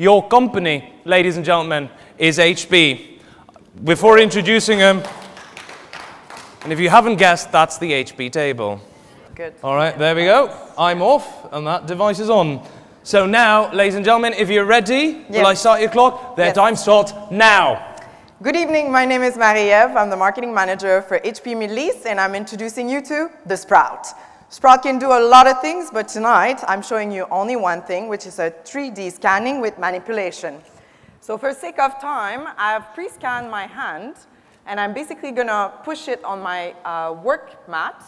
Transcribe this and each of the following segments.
Your company, ladies and gentlemen, is HP. Before introducing him, and if you haven't guessed, that's the HP table. Good. All right, there we go. I'm off, and that device is on. So now, ladies and gentlemen, if you're ready, Yes. will I start your clock? Their Yes. time starts now. Good evening, my name is Marie-Ève. I'm the marketing manager for HP Middle East, and I'm introducing you to the Sprout. Sprout can do a lot of things, but tonight I'm showing you only one thing, which is a 3D scanning with manipulation. So for sake of time, I've pre-scanned my hand, and I'm basically gonna push it on my uh, work mat.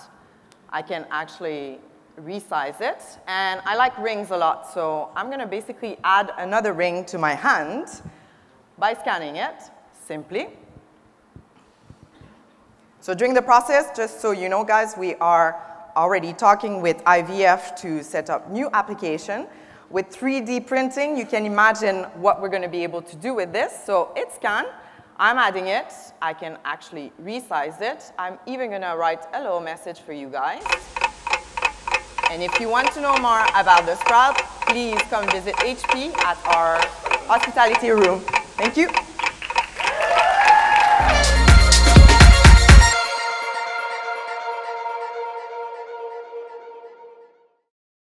I can actually resize it, and I like rings a lot, so I'm gonna basically add another ring to my hand by scanning it, simply. So during the process, just so you know, guys, we are already talking with IVF to set up new application. With 3D printing, you can imagine what we're going to be able to do with this. So it's scanned. I'm adding it. I can actually resize it. I'm even going to write a little message for you guys. And if you want to know more about the Sprout, please come visit HP at our hospitality room. Thank you.